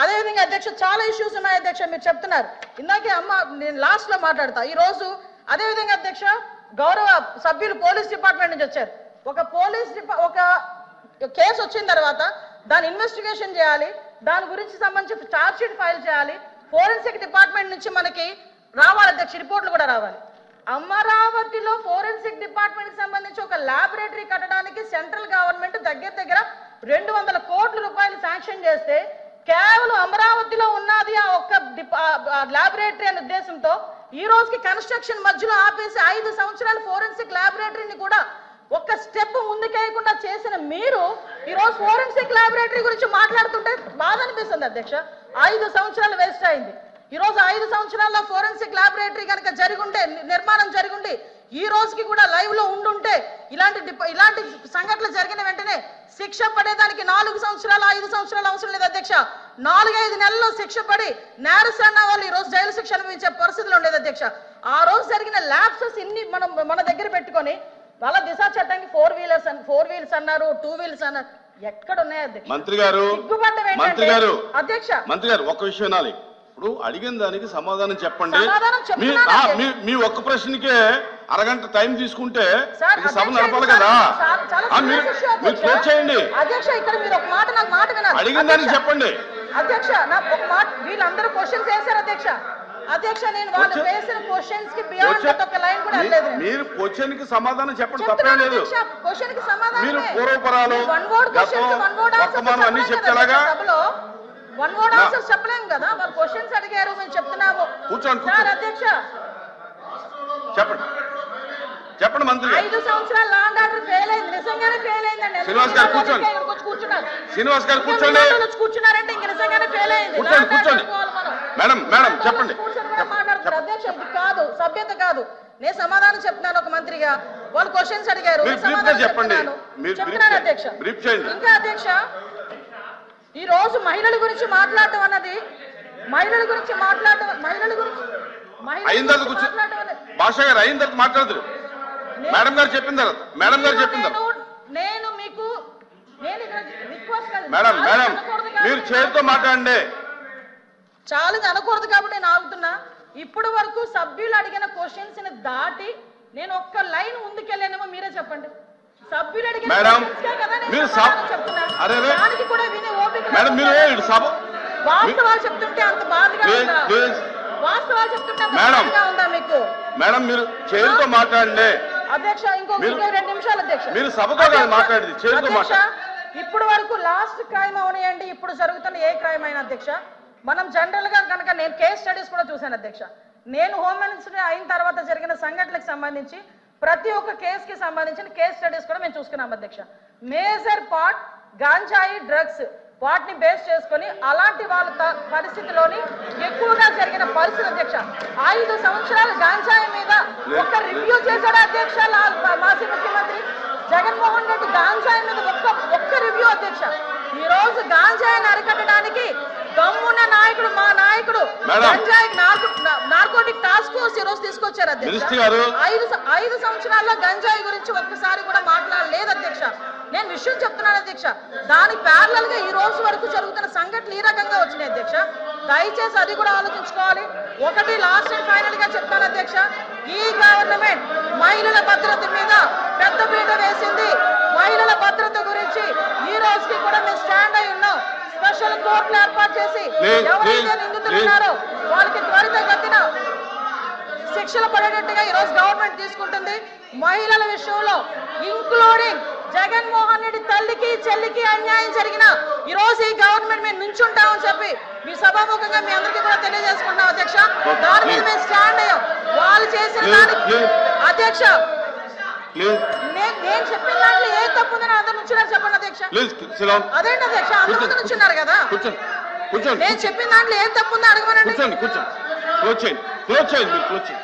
అదేవిధంగా అధ్యక్ష చాలా ఇష్యూస్ ఉన్నాయి అధ్యక్ష మీరు చెప్తున్నారు. ఇందాకే అమ్మ నేను లాస్ట్లో మాట్లాడతా. ఈ రోజు అదేవిధంగా అధ్యక్ష గౌరవ సభ్యులు పోలీస్ డిపార్ట్మెంట్ నుంచి వచ్చారు. ఒక పోలీస్ డిపా ఒక కేసు వచ్చిన తర్వాత దాని ఇన్వెస్టిగేషన్ చేయాలి. దాని గురించి సంబంధించి ఛార్జ్ షీట్ ఫైల్ చేయాలి. ఫోరెన్సిక్ డిపార్ట్మెంట్ నుంచి మనకి రావాలి అధ్యక్ష రిపోర్ట్లు కూడా రావాలి. అమరావతిలో ఫోరెన్సిక్ డిపార్ట్మెంట్ సంబంధించి ఒక ల్యాబొరేటరీ కట్టడానికి సెంట్రల్ గవర్నమెంట్ దగ్గర దగ్గర రెండు వందల కోట్ల రూపాయలు శాంక్షన్ చేస్తే కేవలం అమరావతిలో ఉన్నది ఆ ఒక్క ల్యాబొరేటరీ అనే ఉద్దేశంతో ఈ రోజుకి కన్స్ట్రక్షన్ మధ్యలో ఆపేసి ఐదు సంవత్సరాలు ఫోరెన్సిక్ ల్యాబొరేటరీని కూడా ఒక్క స్టెప్ ముందుకేయకుండా చేసిన మీరు ఈరోజు ఫోరెన్సిక్ ల్యాబొరేటరీ గురించి మాట్లాడుతుంటే బాధ అనిపిస్తుంది అధ్యక్ష. ఐదు సంవత్సరాలు వేస్ట్ అయింది. ఈరోజు ఐదు సంవత్సరాల్లో ఫోరెన్సిక్ ల్యాబొరేటరీ కనుక జరిగుంటే నిర్మాణం జరిగుండి ఈ రోజుకి కూడా లైవ్లో ఉండుంటే ఇలాంటి ఇలాంటి సంఘటనలు జరిగిన వెంటనే శిక్ష పడేదానికి నాలుగు సంవత్సరాలు ఐదు సంవత్సరాలు అవసరం లేదు అధ్యక్ష. నాలుగైదు నెలల్లో శిక్ష పడి నేరసన్న వాళ్ళు ఈ రోజు జైలు శిక్ష అనుభవించే పరిస్థితులు ఉండేది అధ్యక్ష. ఆ రోజు జరిగిన ల్యాబ్సెస్ ఇన్ని మనం మన దగ్గర పెట్టుకొని వాళ్ళ దిశ చట్టానికి ఫోర్ వీలర్స్ ఫోర్ వీల్స్ అన్నారు టూ వీల్స్ అన్నారు. ఎక్కడ ఉన్నాయి అధ్యక్ష? మంత్రి గారు అధ్యక్ష మంత్రి గారు ఒక్క విషయం వినాలి. ఇప్పుడు అడిగిన దానికి సమాధానం చెప్పండి. మీ ఒక్క ప్రశ్నకే అరగంట టైం తీసుకుంటే సభ నడపాలి కదా? మీరు. క్లోజ్ చేయండి. అధ్యక్ష ఇక్కడ మీరు ఒక మాట నాకు మాట వినాలి. అడిగిన దానికి చెప్పండి. అధ్యక్ష నా ఒక మాట వీళ్ళందరూ క్వశ్చన్స్ వేశారు అధ్యక్ష. అధ్యక్ష నేను వాళ్ళు Question- వేసిన క్వశ్చన్స్కి బియాండ్ Question- ఒక లైన్ కూడా. మీరు క్వశ్చన్కి సమాధానం చెప్పండి తప్పేం లేదు. అధ్యక్ష. క్వశ్చన్కి సమాధానం మీరు పూర్వపరాలు, వన్ వర్డ్ గతం, క్వశ్చన్ వన్ వర్డ్ వర్తమానం అన్ని? సభలో. వన్ వర్డ్ ఆన్సర్స్ చెప్పలేము కదా వాళ్ళు క్వశ్చన్స్ అడిగారు మేము చెప్తున్నాము. కూర్చోండి, సార్. అధ్యక్ష. చెప్పండి. చెప్పండి మంత్రి ఐదు సంవత్సరాలు లాండ్ ఆర్డర్ ఫెయిల్ అయింది నిజంగానే ఫెయిల్ అయిందండి. శ్రీనివాస్ గారు కూర్చోండి. కూర్చున్నారు. శ్రీనివాస్ గారు కూర్చోండి. కూర్చున్నారంటే ఇంక నిజంగానే ఫెయిల్ అయింది. కూర్చోండి, కూర్చోండి. మేడం మేడం చెప్పండి. మాట్లాడుతున్నారు. అధ్యక్ష ఇది కాదు సభ్యత కాదు. నేను సమాధానం చెప్తున్నాను ఒక మంత్రిగా. వాళ్ళు క్వశ్చన్స్ అడిగారు. మీరు చెప్పండి. చెప్తున్నాను. మీరు అధ్యక్ష. ఇంకా అధ్యక్ష ఈ రోజు మహిళల గురించి మాట్లాడటం అన్నది మహిళల గురించి మాట్లాడటం మహిళల గురించి మహిళల గురించి కూర్చో మాట్లాడటం అనేది భాష గారు అయిన తర్వాత మాట్లాడదురు మేడం గారు చెప్పిన తర్వాత మేడం గారు చెప్పిన తర్వాత నేను- మీకు మేడం మేడం అనకూడదు కాబట్టి మీరు చేతితో మాట్లాడండి. ఛాలెంజ్ అనకూడదు కాబట్టి నేను ఆగుతున్నా. ఇప్పుడు వరకు సభ్యులు అడిగిన క్వశ్చన్స్ని దాటి నేను ఒక్క లైన్ ముందుకెళ్ళానేమో మీరే చెప్పండి. మేడం, మీరు. అరే మేడం మీరు సభ వాస్తవాలు చెప్తుంటే అంత బాధగా. వాస్తవాలు చెప్తుంటే మేడం. ఉందా మీకు మేడం మీరు మాట్లాడండి అధ్యక్ష ఇంకో రెండు నిమిషాలు అధ్యక్ష మీరు సభతో కాదు మాట్లాడేది, మాట్లాడండి. ఇప్పుడు వరకు లాస్ట్ క్రైమ్ అవనియండి ఇప్పుడు జరుగుతున్న ఏ క్రైమ్ అయినా అధ్యక్ష మనం జనరల్గా కనుక నేను కేస్ స్టడీస్ కూడా చూశాను అధ్యక్ష నేను హోమ్ మినిస్టర్ అయిన తర్వాత జరిగిన సంఘటనలకు సంబంధించి ప్రతి ఒక్క కేసుకి సంబంధించిన కేస్ స్టడీస్ కూడా మేము చూసుకున్నాం అధ్యక్ష. మేజర్ పార్ట్ గాంజాయి డ్రగ్స్ వాటిని బేస్ చేసుకొని అలాంటి వాళ్ళ పరిస్థితిలోని ఎక్కువగా జరిగిన పరిస్థితి అధ్యక్ష. ఐదు సంవత్సరాలు గాంజాయి మీద ఒక్క రివ్యూ చేశాడు అధ్యక్ష మాజీ ముఖ్యమంత్రి? జగన్మోహన్ రెడ్డి గాంజాయి మీద ఒక్క ఒక్క రివ్యూ అధ్యక్ష. ఈ రోజు గాంజాయిని అరికట్టడానికి దమ్మున్న నాయకుడు మా నాయకుడు మేడం. గంజాయి అధ్యక్ష. ఐదు ఐదు సంవత్సరాల్లో గంజాయి గురించి ఒక్కసారి కూడా మాట్లాడలేదు అధ్యక్ష. నేను విషయం చెప్తున్నాను అధ్యక్ష. దాని ప్యారలల్గా ఈ రోజు వరకు జరుగుతున్న సంఘటనలు ఈ రకంగా వచ్చినాయి అధ్యక్ష. దయచేసి అది కూడా ఆలోచించుకోవాలి. ఒకటి లాస్ట్ అండ్ ఫైనల్గా చెప్తాను అధ్యక్ష. ఈ గవర్నమెంట్ మహిళల భద్రత మీద పెద్ద పీట వేసింది. మహిళల భద్రత గురించి ఈ రోజుకి కూడా మేము స్టాండ్ అయి ఉన్నాం. స్పెషల్ కోర్టులు ఏర్పాటు చేసి ఎవరైతే నిందితులు. ఉన్నారో వాళ్ళకి త్వరితగతిన శిక్షలు పడేటట్టుగా ఈ రోజు గవర్నమెంట్ తీసుకుంటుంది. మహిళల విషయంలో ఇంక్లూడింగ్ జగన్మోహన్ రెడ్డి తల్లికి చెల్లికి అన్యాయం జరిగిన ఈ రోజు ఈ గవర్నమెంట్ మేము నుంచుంటామని చెప్పి మీ సభాముఖంగా మీ అందరికీ కూడా తెలియజేసుకుంటున్నాం అధ్యక్ష. దాని మీద మేము స్టాండ్ అయ్యాం. వాళ్ళు చేసిన దానికి. అధ్యక్ష నేను చెప్పిన దాంట్లో ఏ తప్పు ఉందని అందరు నుంచున్నారు చెప్పండి అధ్యక్ష. అదేంటి అధ్యక్ష? అందరి ముందు నుంచున్నారు కదా. నేను చెప్పిన దాంట్లో ఏం తప్పు ఉందో అడగమనండి. కూర్చోండి కూర్చోండి.